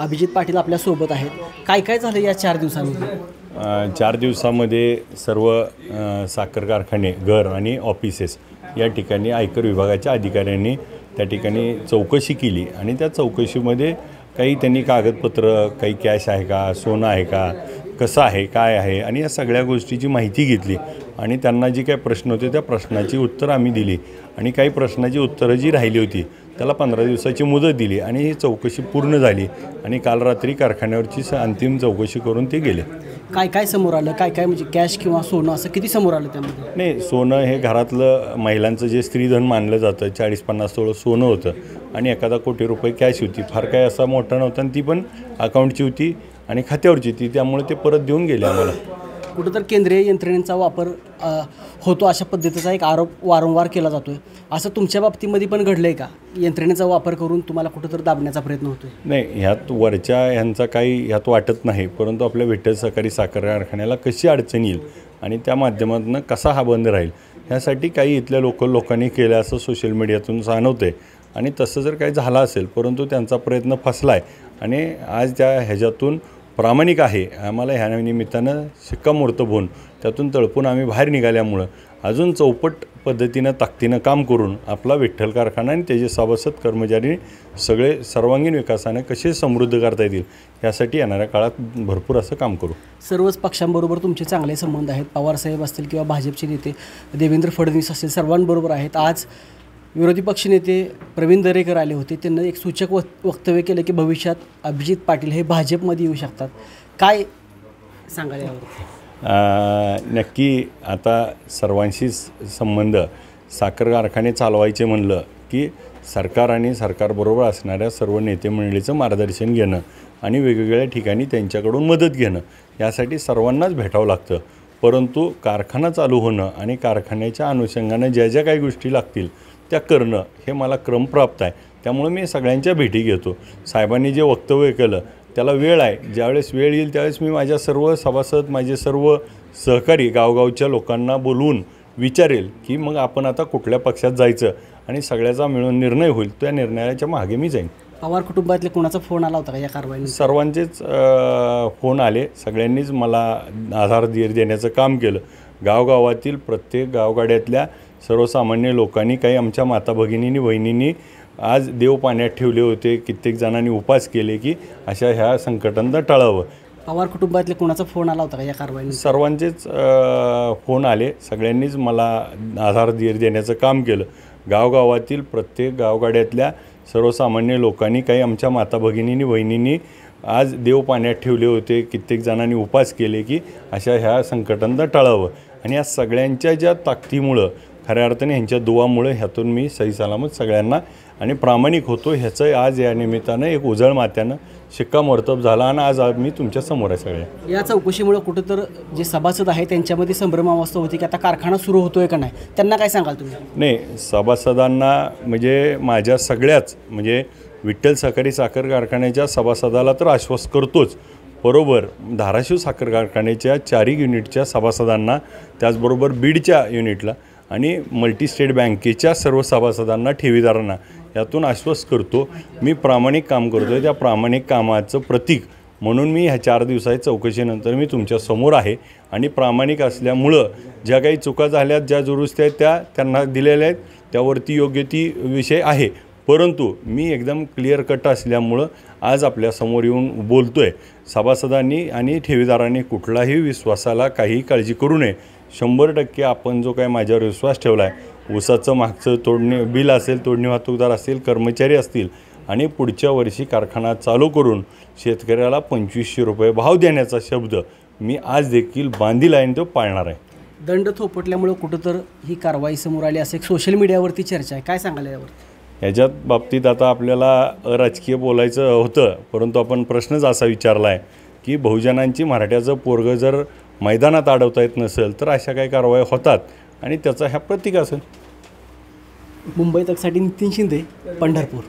अभिजित पाटील आपल्यासोबत आहेत. काय काय झालं या चार दिवसांमध्ये? चार दिवसामध्ये सर्व साखर कारखाने घर आणि ऑफिसेस या ठिकाणी आयकर विभागाच्या अधिकाऱ्यांनी त्या ठिकाणी चौकशी केली आणि त्या चौकशीमध्ये काही त्यांनी कागदपत्र काही कॅश आहे का सोनं आहे का कसं आहे काय आहे आणि या सगळ्या गोष्टीची माहिती घेतली आणि त्यांना जी काही प्रश्न होते त्या प्रश्नाची उत्तरं आम्ही दिली आणि काही प्रश्नाची उत्तरं जी राहिली होती त्याला पंधरा दिवसाची मुदत दिली आणि ही चौकशी पूर्ण झाली आणि काल रात्री कारखान्यावरची स- अंतिम चौकशी करून ते गेले. काय काय समोर आलं? काय काय म्हणजे कॅश किंवा सोनं असं किती समोर आलं त्यामध्ये? नाही सोनं हे घरातलं महिलांचं जे स्त्रीधन मानलं जातं चाळीस पन्नास तोळं सोनं होतं आणि एखादा कोटी रुपये कॅश होती. फार काय असा मोठा नव्हता आणि ती पण अकाउंटची होती आणि खात्यावरची होती. त्यामुळे ते परत देऊन गेले आम्हाला. कुठं तर केंद्रीय यंत्रणेचा वापर होतो अशा पद्धतीचा एक आरोप वारंवार केला जातो आहे असं तुमच्या बाबतीमध्ये पण घडलं आहे का? यंत्रणेचा वापर करून तुम्हाला कुठं तर दाबण्याचा प्रयत्न होतो आहे नाही ह्यात वरच्या ह्यांचा काही ह्यात वाटत नाही परंतु आपल्या विठ्ठल सहकारी साखर कारखान्याला कशी अडचण येईल आणि त्या माध्यमातून कसा हा बंद राहील ह्यासाठी काही इथल्या लोकल लोकांनी केलं असं सोशल मीडियातून जाणवतं आहे आणि तसं जर काही झालं असेल परंतु त्यांचा प्रयत्न फसला आहे आणि आज त्या ह्याच्यातून प्रामाणिक आहे. आम्हाला ह्या निमित्तानं शिक्कामोर्तब होऊन त्यातून तळपून आम्ही बाहेर निघाल्यामुळं अजून चौपट पद्धतीनं ताकदीनं काम करून आपला विठ्ठल कारखाना आणि त्याचे सभासद कर्मचारी सगळे सर्वांगीण विकासाने कसे समृद्ध करता येतील यासाठी येणाऱ्या काळात भरपूर असं काम करू. सर्वच पक्षांबरोबर तुमचे चांगले संबंध आहेत. पवारसाहेब असतील किंवा भाजपचे नेते देवेंद्र फडणवीस असतील सर्वांबरोबर आहेत. आज विरोधी पक्षनेते प्रवीण दरेकर आले होते. त्यांना एक सूचक व वक्तव्य केलं की भविष्यात अभिजित पाटील हे भाजपमध्ये येऊ शकतात. काय सांगाल यावर? नक्की आता सर्वांशी संबंध साखर कारखाने चालवायचे म्हणलं की सरकार आणि सरकारबरोबर असणाऱ्या सर्व नेते मंडळीचं मार्गदर्शन घेणं आणि वेगवेगळ्या ठिकाणी त्यांच्याकडून मदत घेणं यासाठी सर्वांनाच भेटावं लागतं. परंतु कारखाना चालू होणं आणि कारखान्याच्या अनुषंगानं ज्या ज्या काही गोष्टी लागतील त्या करणं हे मला क्रमप्राप्त आहे. त्यामुळे मी सगळ्यांच्या भेटी घेतो. साहेबांनी जे वक्तव्य केलं त्याला वेळ आहे. ज्यावेळेस वेळ येईल त्यावेळेस मी माझ्या सर्व सभासद माझे सर्व सहकारी गावगावच्या लोकांना बोलवून विचारेल की मग आपण आता कुठल्या पक्षात जायचं आणि सगळ्याचा मिळून निर्णय होईल त्या निर्णयाच्या मागे मी जाईन. पवार कुटुंबातले कोणाचा फोन आला होता का या कारवाईने? सर्वांचेच फोन आले. सगळ्यांनीच मला आधार धीर देण्याचं काम केलं. गावगावातील प्रत्येक गावगाड्यातल्या सर्वसामान्य लोकांनी काही आमच्या माता भगिनींनी बहिणींनी आज देव पाण्यात ठेवले होते कित्येक जणांनी उपास केले की अशा ह्या संकटांना टाळावं. पवार कुटुंबातले कोणाचा फोन आला होता का या कारवाईने सर्वांचेच फोन आले. सगळ्यांनीच मला आधार धीर देण्याचं काम केलं. गावगावातील प्रत्येक गावगाड्यातल्या सर्वसामान्य लोकांनी काही आमच्या माता भगिनींनी बहिणींनी आज देव पाण्यात ठेवले होते कित्येक जणांनी उपास केले की अशा ह्या संकटांना टाळावं. आणि या सगळ्यांच्या ज्या ताकदीमुळं खऱ्या अर्थाने ह्यांच्या दुवामुळे ह्यातून मी सही सलामत सगळ्यांना आणि प्रामाणिक होतो. ह्याचं आज या निमित्तानं एक उजळ मात्यानं शिक्कामोर्तब झाला आणि आज मी तुमच्यासमोर आहे सगळ्या या चौकशीमुळे कुठं तर जे सभासद आहे त्यांच्यामध्ये संभ्रमावस्था होती की आता कारखाना सुरू होतोय का नाही? त्यांना काय सांगाल तुम्ही? नाही सभासदांना म्हणजे माझ्या सगळ्याच म्हणजे विठ्ठल सहकारी साखर कारखान्याच्या सभासदाला तर आश्वास करतोच. बरोबर धाराशिव साखर कारखान्याच्या चारही युनिटच्या सभासदांना त्याचबरोबर बीडच्या युनिटला आणि मल्टीस्टेट बँकेच्या सर्व सभासदांना ठेवीदारांना यातून आश्वास करतो मी प्रामाणिक काम करतो आहे त्या प्रामाणिक कामाचं प्रतीक म्हणून मी ह्या चार दिवसाच्या चौकशीनंतर मी तुमच्यासमोर आहे. आणि प्रामाणिक असल्यामुळं ज्या काही चुका झाल्यात ज्या दुरुस्त्या आहेत त्या त्यांना दिलेल्या आहेत त्यावरती योग्य ती विषय आहे. परंतु मी एकदम क्लिअर कट असल्यामुळं आज आपल्यासमोर येऊन बोलतो आहे सभासदांनी आणि ठेवीदारांनी कुठलाही विश्वासाला काही काळजी करू नये. शंभर टक्के आपण जो काय माझ्यावर विश्वास ठेवला आहे ऊसाचं मागचं तोडणी बिल असेल तोडणी वाहतूकदार असतील कर्मचारी असतील आणि पुढच्या वर्षी कारखाना चालू करून शेतकऱ्याला पंचवीसशे रुपये भाव देण्याचा शब्द मी आज देखील बांधील आहे आणि तो पाळणार आहे. दंड थोपटल्यामुळे कुठं तर ही कारवाई समोर आली असं एक सोशल मीडियावरती चर्चा आहे. काय सांगाल यावर ह्याच्यात बाबतीत आता आपल्याला अराजकीय बोलायचं होतं परंतु आपण प्रश्नच असा विचारला आहे की बहुजनांची मराठ्याचं पोरगं जर मैदानात अडवता येत नसेल तर अशा काही कारवाया होतात. आणि त्याचा ह्या प्रतीक असेल. मुंबई तकसाठी नितीन शिंदे पंढरपूर.